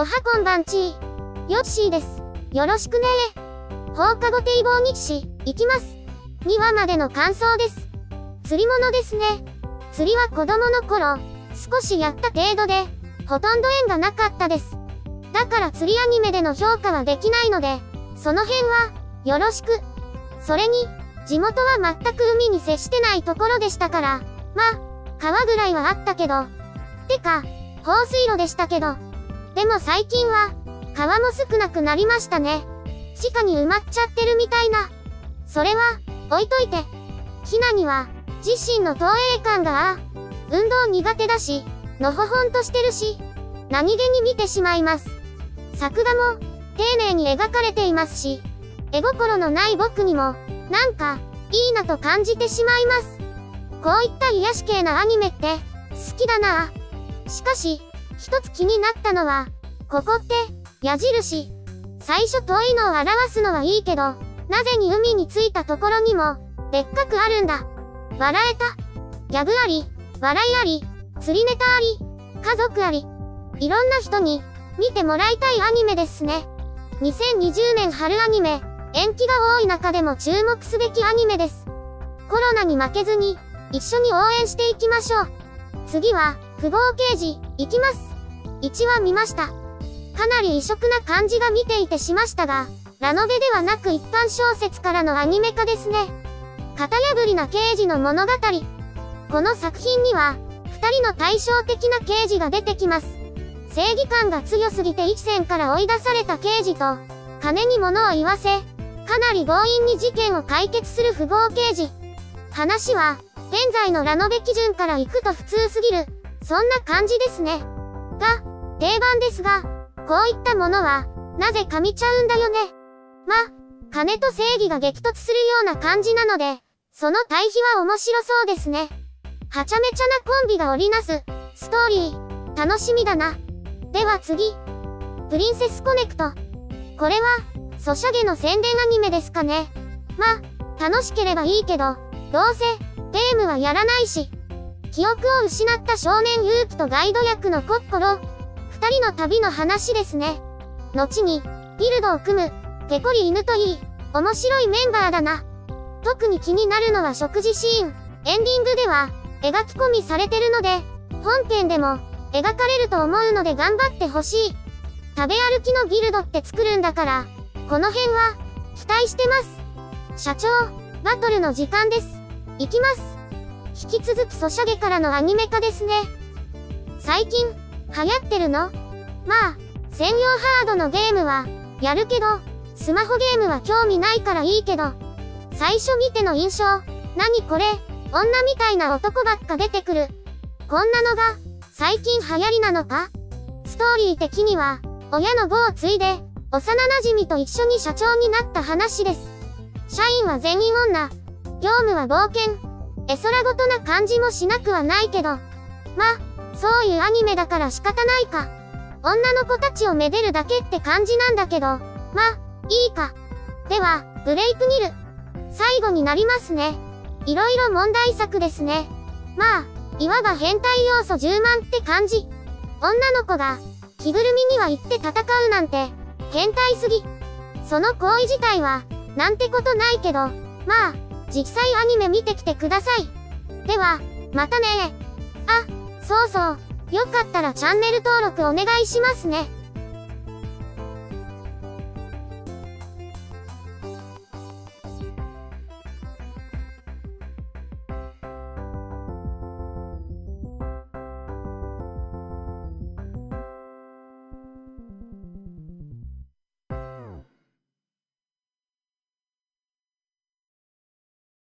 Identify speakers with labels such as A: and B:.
A: おはこんばんちー。ヨッシーです。よろしくね放課後堤防日誌、行きます。2話までの感想です。釣り物ですね。釣りは子供の頃、少しやった程度で、ほとんど縁がなかったです。だから釣りアニメでの評価はできないので、その辺は、よろしく。それに、地元は全く海に接してないところでしたから、ま、川ぐらいはあったけど。てか、放水路でしたけど。でも最近は、川も少なくなりましたね。地下に埋まっちゃってるみたいな。それは、置いといて。ひなには、自身の投影感があ運動苦手だし、のほほんとしてるし、何気に見てしまいます。作画も、丁寧に描かれていますし、絵心のない僕にも、なんか、いいなと感じてしまいます。こういった癒し系なアニメって、好きだなしかし、一つ気になったのは、ここって、矢印。最初遠いのを表すのはいいけど、なぜに海に着いたところにも、でっかくあるんだ。笑えた。ギャグあり、笑いあり、釣りネタあり、家族あり。いろんな人に、見てもらいたいアニメですね。2020年春アニメ、延期が多い中でも注目すべきアニメです。コロナに負けずに、一緒に応援していきましょう。次は、不合刑事、いきます。1話見ました。かなり異色な感じが見ていてしましたが、ラノベではなく一般小説からのアニメ化ですね。型破りな刑事の物語。この作品には、二人の対照的な刑事が出てきます。正義感が強すぎて一線から追い出された刑事と、金に物を言わせ、かなり強引に事件を解決する不合刑事。話は、現在のラノベ基準から行くと普通すぎる、そんな感じですね。が、定番ですが、こういったものは、なぜ噛みちゃうんだよね。ま、金と正義が激突するような感じなので、その対比は面白そうですね。はちゃめちゃなコンビが織りなす、ストーリー、楽しみだな。では次。プリンセスコネクト。これは、ソシャゲの宣伝アニメですかね。ま、楽しければいいけど、どうせ、ゲームはやらないし。記憶を失った少年勇気とガイド役のコッコロ。二人の旅の話ですね。後に、ギルドを組む、ペコリ犬といい、面白いメンバーだな。特に気になるのは食事シーン。エンディングでは、描き込みされてるので、本編でも、描かれると思うので頑張ってほしい。食べ歩きのギルドって作るんだから、この辺は、期待してます。社長、バトルの時間です。行きます。引き続きソシャゲからのアニメ化ですね。最近、流行ってるの？まあ、専用ハードのゲームは、やるけど、スマホゲームは興味ないからいいけど、最初見ての印象、何これ、女みたいな男ばっか出てくる。こんなのが、最近流行りなのか？ストーリー的には、親の母を継いで、幼馴染と一緒に社長になった話です。社員は全員女。業務は冒険。絵空ごとな感じもしなくはないけど。ま、そういうアニメだから仕方ないか。女の子たちをめでるだけって感じなんだけど。ま、いいか。では、ブレイクニル。最後になりますね。いろいろ問題作ですね。まあ、いわば変態要素充満って感じ。女の子が、着ぐるみには行って戦うなんて、変態すぎ。その行為自体は、なんてことないけど、まあ、実際アニメ見てきてください。では、またねあ、そうそう。よかったらチャンネル登録お願いしますね。